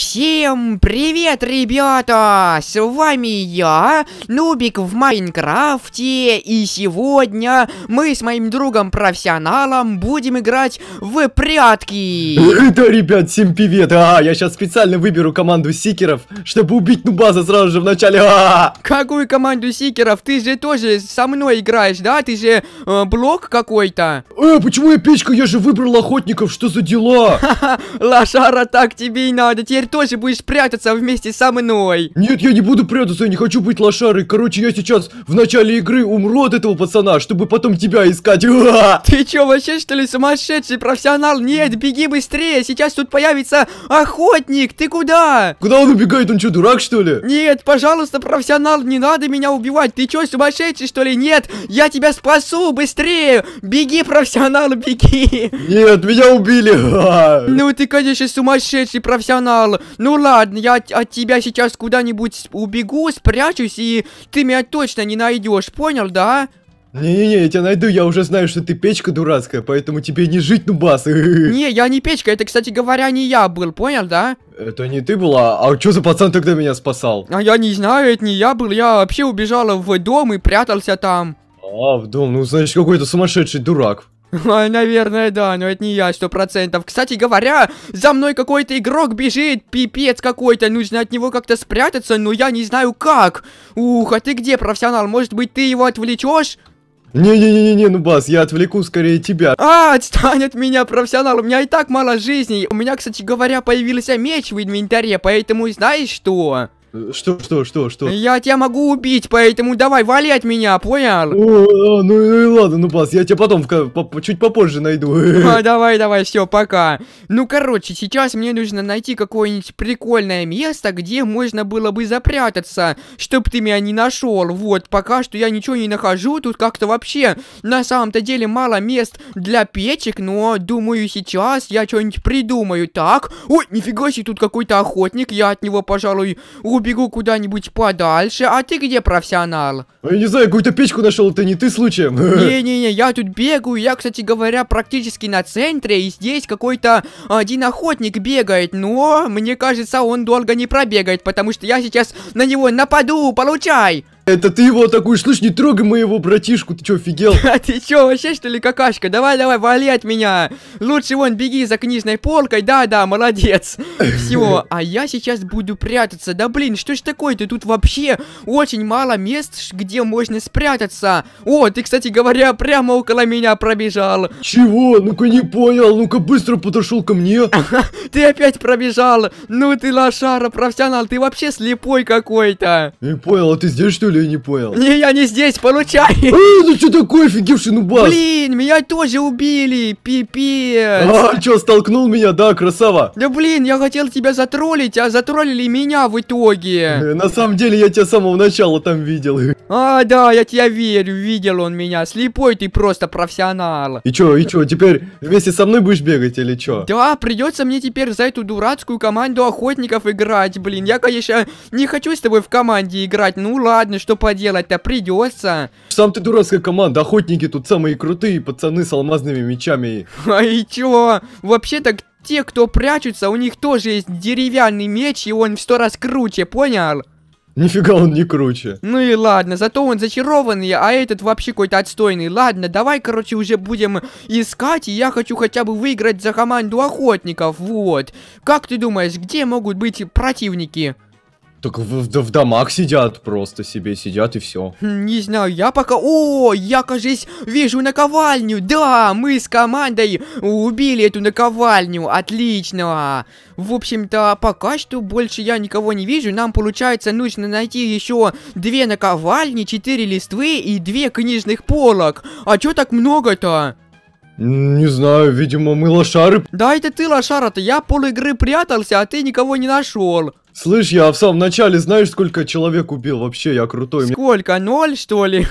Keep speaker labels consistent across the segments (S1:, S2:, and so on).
S1: Всем привет, ребята! С вами я, Нубик в Майнкрафте, и сегодня мы с моим другом-профессионалом будем играть в прятки.
S2: Да, ребят, всем привет! А, я сейчас специально выберу команду сикеров, чтобы убить нубаза сразу же в начале. А!
S1: Какую команду сикеров? Ты же тоже со мной играешь, да? Ты же э, блок какой-то.
S2: Э, почему я печка? Я же выбрал охотников, что за дела?
S1: Лошара, так тебе и надо. Теперь тоже будешь прятаться вместе со мной.
S2: Нет, я не буду прятаться, я не хочу быть лошарой. Короче, я сейчас в начале игры умру от этого пацана, чтобы потом тебя искать.
S1: Ты чё, вообще что ли сумасшедший профессионал? Нет, беги быстрее, сейчас тут появится охотник, ты куда?
S2: Куда он убегает? Он что, дурак, что ли?
S1: Нет, пожалуйста, профессионал, не надо меня убивать, ты чё, сумасшедший что ли? Нет, я тебя спасу, быстрее, беги, профессионал, беги.
S2: Нет, меня убили.
S1: Ну ты, конечно, сумасшедший профессионал. Ну ладно, я от, от тебя сейчас куда-нибудь убегу, спрячусь, и ты меня точно не найдешь, понял, да?
S2: Не-не-не, я тебя найду, я уже знаю, что ты печка дурацкая, поэтому тебе не жить, нубас.
S1: Не, я не печка, это, кстати говоря, не я был, понял, да?
S2: Это не ты была? А что за пацан тогда меня спасал?
S1: А я не знаю, это не я был, я вообще убежала в дом и прятался там.
S2: А, в дом, ну значит какой-то сумасшедший дурак.
S1: Ой, наверное, да, но это не я, сто процентов. Кстати говоря, за мной какой-то игрок бежит, пипец какой-то, нужно от него как-то спрятаться, но я не знаю как. Ух, а ты где, профессионал? Может быть, ты его отвлечешь?
S2: Не-не-не-не, ну бас, я отвлеку скорее тебя.
S1: А, отстань от меня, профессионал, у меня и так мало жизней. У меня, кстати говоря, появился меч в инвентаре, поэтому знаешь что?
S2: Что, что, что, что?
S1: Я тебя могу убить, поэтому давай, вали от меня, понял?
S2: О, ну, ну и ладно, ну бас, я тебя потом, в, по, чуть попозже найду.
S1: А, давай, давай, все, пока. Ну, короче, сейчас мне нужно найти какое-нибудь прикольное место, где можно было бы запрятаться, чтоб ты меня не нашел. Вот, пока что я ничего не нахожу, тут как-то вообще на самом-то деле мало мест для печек, но думаю сейчас я что-нибудь придумаю. Так, ой, нифига себе, тут какой-то охотник, я от него, пожалуй, убегу куда-нибудь подальше. А ты где, профессионал?
S2: Я не знаю, какую-то печку нашел, это не ты случаем?
S1: Не-не-не, я тут бегаю, я, кстати говоря, практически на центре, и здесь какой-то один охотник бегает, но мне кажется, он долго не пробегает, потому что я сейчас на него нападу, получай!
S2: Это ты его атакуешь, слышь, не трогай моего братишку, ты чё, офигел?
S1: А ты чё, вообще что ли какашка? Давай, давай, вали от меня. Лучше вон беги за книжной полкой, да-да, молодец. Все, а я сейчас буду прятаться. Да блин, что ж такое-то? Тут вообще очень мало мест, где можно спрятаться. О, ты, кстати говоря, прямо около меня пробежал.
S2: Чего? Ну-ка не понял, ну-ка быстро подошел ко мне.
S1: Ты опять пробежал. Ну ты лошара, профессионал, ты вообще слепой какой-то.
S2: Не понял, а ты здесь что ли? Я не понял.
S1: Не, я не здесь, получай.
S2: Э, ну что такое, офигевший нубас?
S1: Блин, меня тоже убили, пипец.
S2: А, что, столкнул меня, да, красава?
S1: Да блин, я хотел тебя затроллить, а затроллили меня в итоге.
S2: Э, На самом деле, я тебя с самого начала там видел.
S1: А, да, я тебя верю, видел он меня. Слепой ты просто профессионал.
S2: И чё, и чё, теперь вместе со мной будешь бегать или чё?
S1: Да, придется мне теперь за эту дурацкую команду охотников играть, блин. Я, конечно, не хочу с тобой в команде играть. Ну ладно, что поделать-то, придется.
S2: Сам ты дурацкая команда, охотники тут самые крутые пацаны с алмазными мечами.
S1: А и чё? Вообще-то те, кто прячутся, у них тоже есть деревянный меч, и он в сто раз круче, понял?
S2: Нифига он не круче.
S1: Ну и ладно, зато он зачарованный, а этот вообще какой-то отстойный. Ладно, давай, короче, уже будем искать, и я хочу хотя бы выиграть за команду охотников, вот. Как ты думаешь, где могут быть противники?
S2: Так в, в- в домах сидят, просто себе сидят и все.
S1: Хм, Не знаю, я пока... О, я, кажись, вижу наковальню. Да, мы с командой убили эту наковальню. Отлично. В общем-то, пока что больше я никого не вижу. Нам, получается, нужно найти еще две наковальни, четыре листвы и две книжных полок. А чё так много-то?
S2: Не знаю, видимо, мы лошары.
S1: Да это ты, лошара-то. Я пол игры прятался, а ты никого не нашел.
S2: Слышь, я в самом начале знаешь, сколько человек убил? Вообще, я крутой.
S1: Сколько? Ноль, что ли?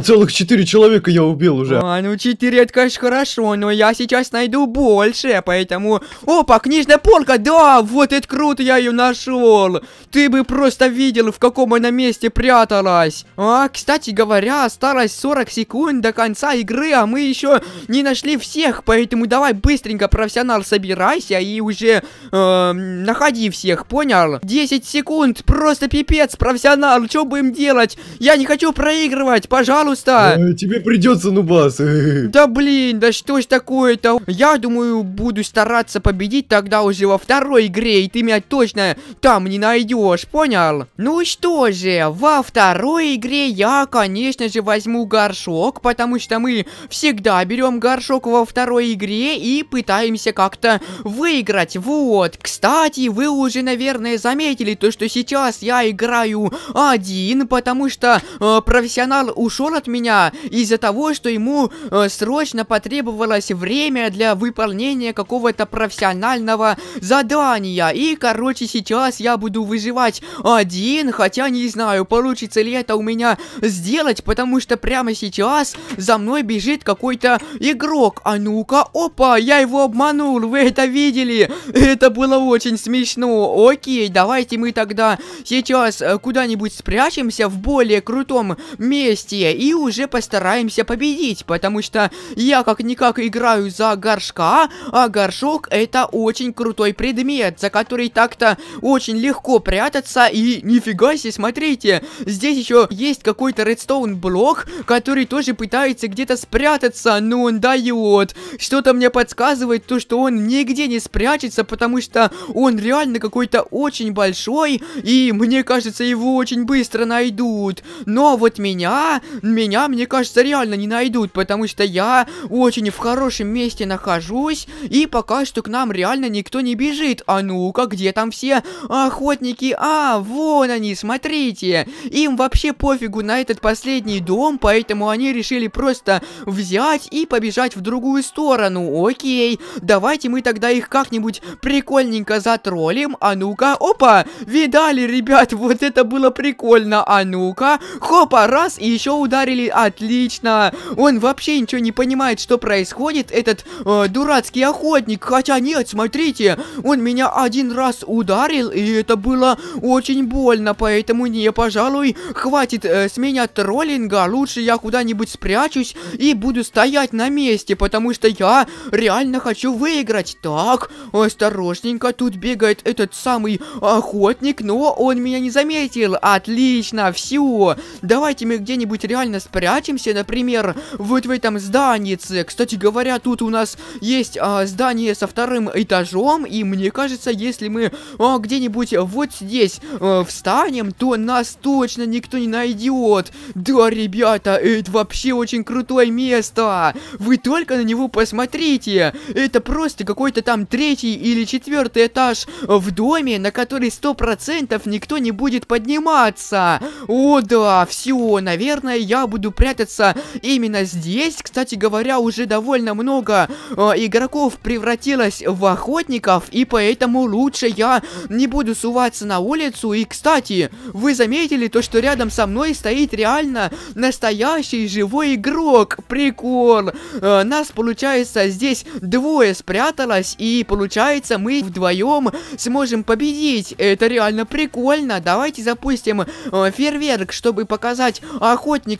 S2: Целых четыре человека я убил уже.
S1: А, ну 4 это, конечно, хорошо, но я сейчас найду больше, поэтому... Опа, книжная полка, да, вот это круто, я ее нашел. Ты бы просто видел, в каком она месте пряталась. А, кстати говоря, осталось 40 секунд до конца игры, а мы еще не нашли всех, поэтому давай быстренько, профессионал, собирайся и уже э, находи всех, понял? 10 секунд, просто пипец, профессионал, что будем делать? Я не хочу проигрывать, пожалуйста.
S2: Э, Тебе придется, Нубас.
S1: Да блин, да что ж такое-то? Я думаю, буду стараться победить тогда уже во второй игре, и ты меня точно там не найдешь, понял? Ну что же, во второй игре я, конечно же, возьму горшок, потому что мы всегда берем горшок во второй игре и пытаемся как-то выиграть. Вот, кстати, вы уже, наверное, заметили то, что сейчас я играю один, потому что э, профессионал ушел от меня из-за того, что ему э, срочно потребовалось время для выполнения какого-то профессионального задания. И, короче, сейчас я буду выживать один, хотя не знаю, получится ли это у меня сделать, потому что прямо сейчас за мной бежит какой-то игрок. А ну-ка, опа, я его обманул, вы это видели? Это было очень смешно. Окей, давайте мы тогда сейчас э, куда-нибудь спрячемся в более крутом месте и уже постараемся победить, потому что я как-никак играю за горшка, а горшок это очень крутой предмет, за который так-то очень легко прятаться, и нифига себе, смотрите, здесь еще есть какой-то редстоун блок, который тоже пытается где-то спрятаться, но он дает. Что-то мне подсказывает то, что он нигде не спрячется, потому что он реально какой-то очень большой, и мне кажется, его очень быстро найдут. Но вот меня, меня, мне кажется, реально не найдут, потому что я очень в хорошем месте нахожусь, и пока что к нам реально никто не бежит. А ну-ка, где там все охотники? А, вон они, смотрите. Им вообще пофигу на этот последний дом, поэтому они решили просто взять и побежать в другую сторону. Окей, давайте мы тогда их как-нибудь прикольненько затроллим. А ну-ка, опа, видали, ребят, вот это было прикольно. А ну-ка, хопа, раз, и еще ударили, отлично. Он вообще ничего не понимает, что происходит, этот э, дурацкий охотник. Хотя нет, смотрите, он меня один раз ударил, и это было очень больно, поэтому не, пожалуй, хватит э, с меня троллинга, лучше я куда-нибудь спрячусь и буду стоять на месте, потому что я реально хочу выиграть. Так, осторожненько, тут бегает этот самый охотник, но он меня не заметил. Отлично, все. Давайте мы где-нибудь реально спрячемся, например, вот в этом здании. Кстати говоря, тут у нас есть а, здание со вторым этажом, и мне кажется, если мы а, где-нибудь вот здесь а, встанем, то нас точно никто не найдет. Да, ребята, это вообще очень крутое место. Вы только на него посмотрите. Это просто какой-то там третий или четвертый этаж в доме, на который сто процентов никто не будет подниматься. О, да, все, наверное, я буду прятаться именно здесь. Кстати говоря, уже довольно много э, игроков превратилось в охотников, и поэтому лучше я не буду суваться на улицу. И, кстати, вы заметили то, что рядом со мной стоит реально настоящий живой игрок. Прикол. Э, нас, получается, здесь двое спряталось, и, получается, мы вдвоем сможем победить. Это реально прикольно. Давайте запустим э, фейерверк, чтобы показать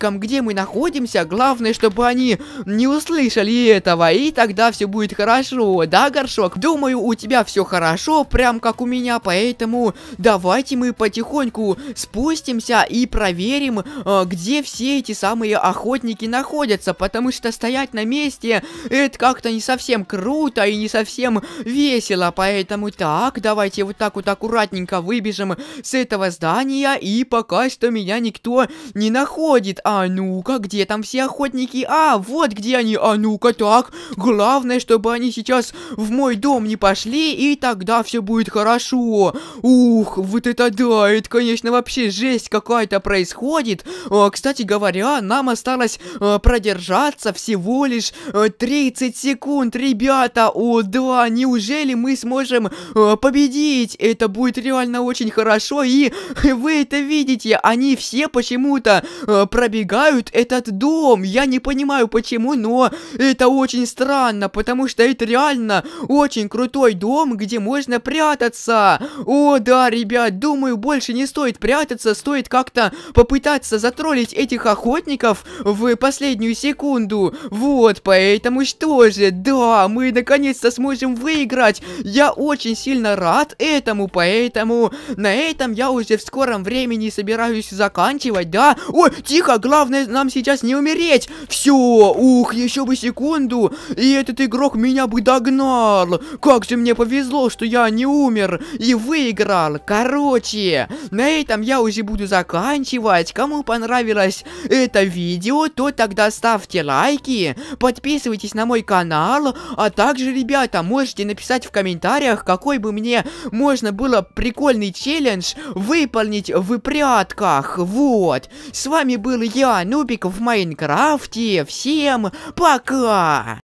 S1: охотникам, где мы находимся. Главное, чтобы они не услышали этого, и тогда все будет хорошо. Да, Горшок? Думаю, у тебя все хорошо, прям как у меня, поэтому давайте мы потихоньку спустимся и проверим, э, где все эти самые охотники находятся, потому что стоять на месте, это как-то не совсем круто и не совсем весело, поэтому так, давайте вот так вот аккуратненько выбежим с этого здания, и пока что меня никто не находит. А ну-ка, где там все охотники? А, вот где они. А ну-ка, так, главное, чтобы они сейчас в мой дом не пошли, и тогда все будет хорошо. Ух, вот это да, это, конечно, вообще жесть какая-то происходит. А, кстати говоря, нам осталось а, продержаться всего лишь а, 30 секунд, ребята. О, да, неужели мы сможем а, победить? Это будет реально очень хорошо, и вы это видите, они все почему-то а, пробегают оберегают этот дом. Я не понимаю почему, но это очень странно, потому что это реально очень крутой дом, где можно прятаться. О, да, ребят, думаю, больше не стоит прятаться, стоит как-то попытаться затроллить этих охотников в последнюю секунду. Вот, поэтому что же, да, мы наконец-то сможем выиграть. Я очень сильно рад этому, поэтому на этом я уже в скором времени собираюсь заканчивать, да? Ой, тихо, главное нам сейчас не умереть. Все, ух, еще бы секунду, и этот игрок меня бы догнал. Как же мне повезло, что я не умер и выиграл. Короче, на этом я уже буду заканчивать. Кому понравилось это видео, то тогда ставьте лайки, подписывайтесь на мой канал, а также, ребята, можете написать в комментариях, какой бы мне можно было прикольный челлендж выполнить в прятках. Вот. С вами был я, Нубик в Майнкрафте. Всем пока!